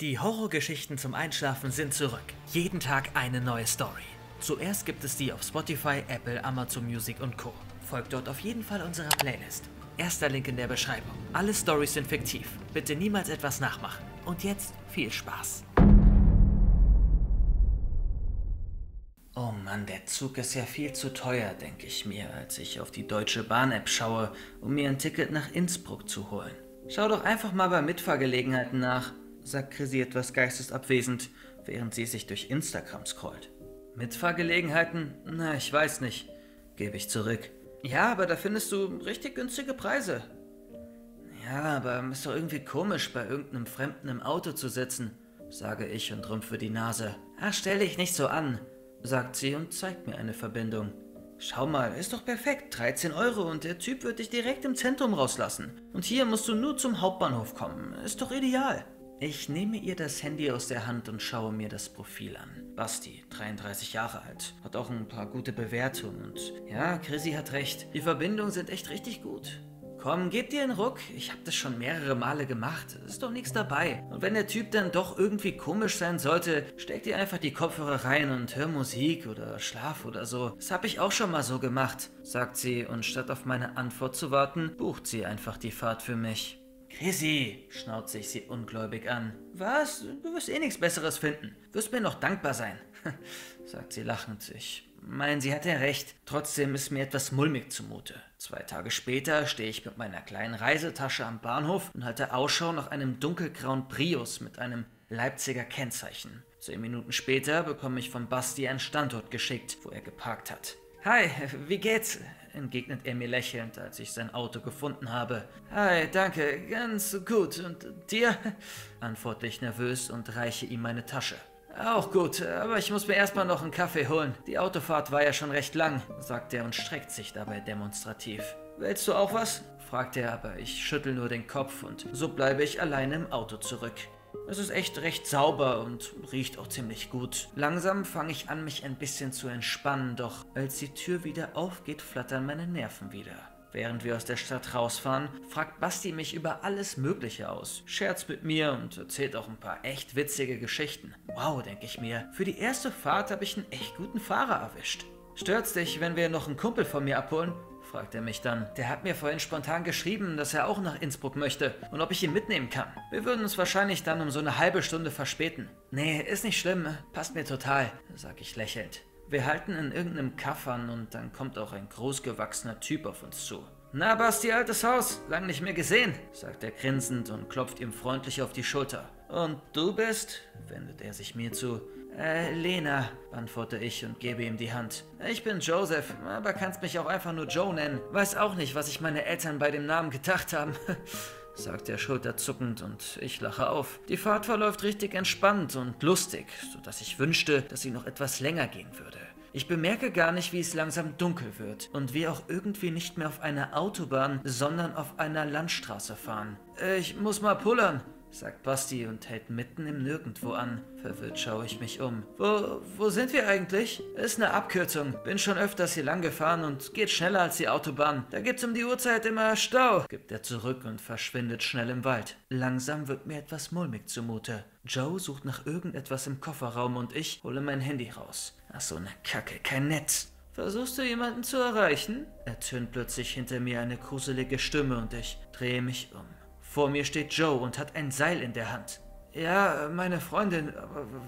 Die Horrorgeschichten zum Einschlafen sind zurück. Jeden Tag eine neue Story. Zuerst gibt es die auf Spotify, Apple, Amazon Music und Co. Folgt dort auf jeden Fall unserer Playlist. Erster Link in der Beschreibung. Alle Stories sind fiktiv. Bitte niemals etwas nachmachen. Und jetzt viel Spaß. Oh Mann, der Zug ist ja viel zu teuer, denke ich mir, als ich auf die Deutsche Bahn-App schaue, um mir ein Ticket nach Innsbruck zu holen. Schau doch einfach mal bei Mitfahrgelegenheiten nach sagt Chrissy etwas geistesabwesend, während sie sich durch Instagram scrollt. Mitfahrgelegenheiten? Na, ich weiß nicht, gebe ich zurück. Ja, aber da findest du richtig günstige Preise. Ja, aber ist doch irgendwie komisch, bei irgendeinem Fremden im Auto zu sitzen, sage ich und rümpfe die Nase. Ach, stell dich nicht so an, sagt sie und zeigt mir eine Verbindung. Schau mal, ist doch perfekt. 13 Euro und der Typ wird dich direkt im Zentrum rauslassen. Und hier musst du nur zum Hauptbahnhof kommen. Ist doch ideal. Ich nehme ihr das Handy aus der Hand und schaue mir das Profil an. Basti, 33 Jahre alt, hat auch ein paar gute Bewertungen und ja, Chrissy hat recht, die Verbindungen sind echt richtig gut. Komm, gib dir einen Ruck. Ich habe das schon mehrere Male gemacht. Ist doch nichts dabei. Und wenn der Typ dann doch irgendwie komisch sein sollte, steck dir einfach die Kopfhörer rein und hör Musik oder schlaf oder so. Das habe ich auch schon mal so gemacht, sagt sie und statt auf meine Antwort zu warten, bucht sie einfach die Fahrt für mich. Chrissy, schnauze ich sie ungläubig an. Was? Du wirst eh nichts Besseres finden. Wirst mir noch dankbar sein, sagt sie lachend. Ich meine, sie hat ja recht. Trotzdem ist mir etwas mulmig zumute. Zwei Tage später stehe ich mit meiner kleinen Reisetasche am Bahnhof und halte Ausschau nach einem dunkelgrauen Prius mit einem Leipziger Kennzeichen. Zehn Minuten später bekomme ich von Basti einen Standort geschickt, wo er geparkt hat. Hi, wie geht's? entgegnet er mir lächelnd, als ich sein Auto gefunden habe. Hi, danke, ganz gut. Und dir? antworte ich nervös und reiche ihm meine Tasche. Auch gut, aber ich muss mir erstmal noch einen Kaffee holen. Die Autofahrt war ja schon recht lang, sagt er und streckt sich dabei demonstrativ. Willst du auch was? fragt er, aber ich schüttel nur den Kopf und so bleibe ich alleine im Auto zurück. Es ist echt recht sauber und riecht auch ziemlich gut. Langsam fange ich an, mich ein bisschen zu entspannen, doch als die Tür wieder aufgeht, flattern meine Nerven wieder. Während wir aus der Stadt rausfahren, fragt Basti mich über alles Mögliche aus, scherzt mit mir und erzählt auch ein paar echt witzige Geschichten. Wow, denke ich mir, für die erste Fahrt habe ich einen echt guten Fahrer erwischt. Stört's dich, wenn wir noch einen Kumpel von mir abholen? Fragt er mich dann. Der hat mir vorhin spontan geschrieben, dass er auch nach Innsbruck möchte und ob ich ihn mitnehmen kann. Wir würden uns wahrscheinlich dann um so eine halbe Stunde verspäten. Nee, ist nicht schlimm, passt mir total, sag ich lächelnd. Wir halten in irgendeinem Kaff an und dann kommt auch ein großgewachsener Typ auf uns zu. Na, Basti, altes Haus, lang nicht mehr gesehen, sagt er grinsend und klopft ihm freundlich auf die Schulter. Und du bist, wendet er sich mir zu, äh, Lena, antworte ich und gebe ihm die Hand. Ich bin Joseph, aber kannst mich auch einfach nur Joe nennen. Weiß auch nicht, was sich meine Eltern bei dem Namen gedacht haben. sagt er schulterzuckend und ich lache auf. Die Fahrt verläuft richtig entspannt und lustig, sodass ich wünschte, dass sie noch etwas länger gehen würde. Ich bemerke gar nicht, wie es langsam dunkel wird und wir auch irgendwie nicht mehr auf einer Autobahn, sondern auf einer Landstraße fahren. Äh, ich muss mal pullern, sagt Basti und hält mitten im Nirgendwo an. Verwirrt schaue ich mich um. Wo, wo sind wir eigentlich? Ist eine Abkürzung. Bin schon öfters hier lang gefahren und geht schneller als die Autobahn. Da gibt's um die Uhrzeit immer Stau, gibt er zurück und verschwindet schnell im Wald. Langsam wird mir etwas mulmig zumute. Joe sucht nach irgendetwas im Kofferraum und ich hole mein Handy raus. Ach so eine Kacke, kein Netz. Versuchst du jemanden zu erreichen? Ertönt plötzlich hinter mir eine gruselige Stimme und ich drehe mich um. Vor mir steht Joe und hat ein Seil in der Hand. Ja, meine Freundin,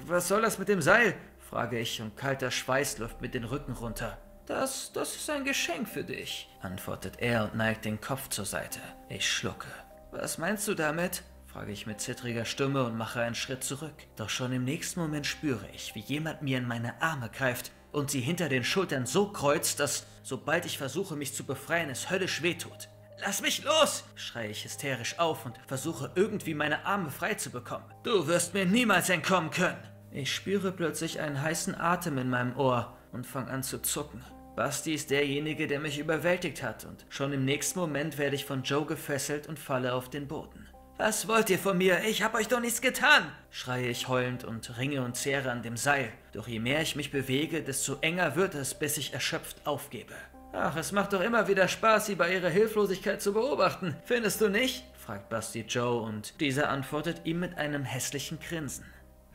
was soll das mit dem Seil? frage ich und kalter Schweiß läuft mit den Rücken runter. Das, das ist ein Geschenk für dich, antwortet er und neigt den Kopf zur Seite. Ich schlucke. Was meinst du damit? frage ich mit zittriger Stimme und mache einen Schritt zurück. Doch schon im nächsten Moment spüre ich, wie jemand mir in meine Arme greift und sie hinter den Schultern so kreuzt, dass, sobald ich versuche, mich zu befreien, es höllisch wehtut. Lass mich los! schreie ich hysterisch auf und versuche irgendwie meine Arme frei zu bekommen. Du wirst mir niemals entkommen können! Ich spüre plötzlich einen heißen Atem in meinem Ohr und fange an zu zucken. Basti ist derjenige, der mich überwältigt hat und schon im nächsten Moment werde ich von Joe gefesselt und falle auf den Boden. Was wollt ihr von mir? Ich hab euch doch nichts getan! schreie ich heulend und ringe und zehre an dem Seil. Doch je mehr ich mich bewege, desto enger wird es, bis ich erschöpft aufgebe. Ach, es macht doch immer wieder Spaß, sie bei ihrer Hilflosigkeit zu beobachten. Findest du nicht? fragt Basti Joe und dieser antwortet ihm mit einem hässlichen Grinsen.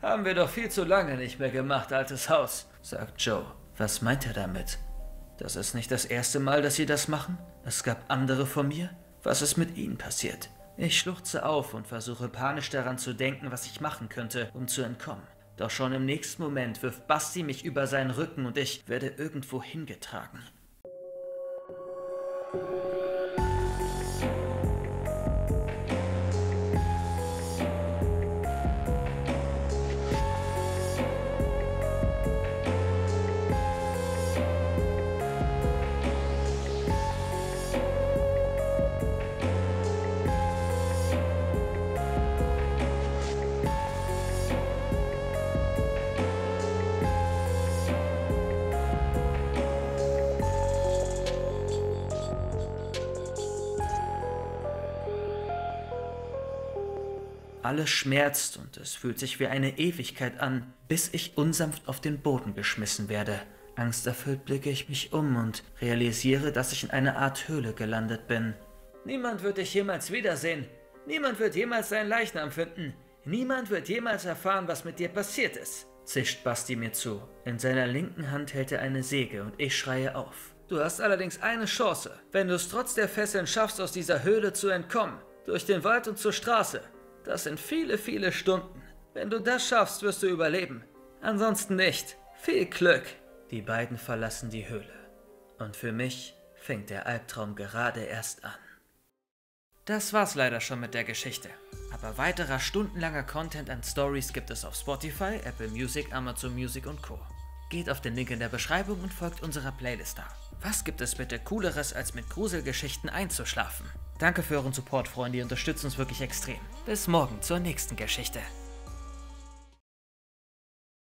Haben wir doch viel zu lange nicht mehr gemacht, altes Haus, sagt Joe. Was meint er damit? Das ist nicht das erste Mal, dass Sie das machen? Es gab andere vor mir? Was ist mit Ihnen passiert? Ich schluchze auf und versuche panisch daran zu denken, was ich machen könnte, um zu entkommen. Doch schon im nächsten Moment wirft Basti mich über seinen Rücken und ich werde irgendwo hingetragen. Thank you. Alles schmerzt und es fühlt sich wie eine Ewigkeit an, bis ich unsanft auf den Boden geschmissen werde. Angsterfüllt blicke ich mich um und realisiere, dass ich in einer Art Höhle gelandet bin. Niemand wird dich jemals wiedersehen. Niemand wird jemals deinen Leichnam finden. Niemand wird jemals erfahren, was mit dir passiert ist, zischt Basti mir zu. In seiner linken Hand hält er eine Säge und ich schreie auf. Du hast allerdings eine Chance, wenn du es trotz der Fesseln schaffst, aus dieser Höhle zu entkommen. Durch den Wald und zur Straße. Das sind viele, viele Stunden. Wenn du das schaffst, wirst du überleben. Ansonsten nicht. Viel Glück. Die beiden verlassen die Höhle. Und für mich fängt der Albtraum gerade erst an. Das war's leider schon mit der Geschichte. Aber weiterer stundenlanger Content und Stories gibt es auf Spotify, Apple Music, Amazon Music und Co. Geht auf den Link in der Beschreibung und folgt unserer Playlist da. Was gibt es bitte Cooleres, als mit Gruselgeschichten einzuschlafen? Danke für euren Support, Freunde. Ihr unterstützt uns wirklich extrem. Bis morgen zur nächsten Geschichte.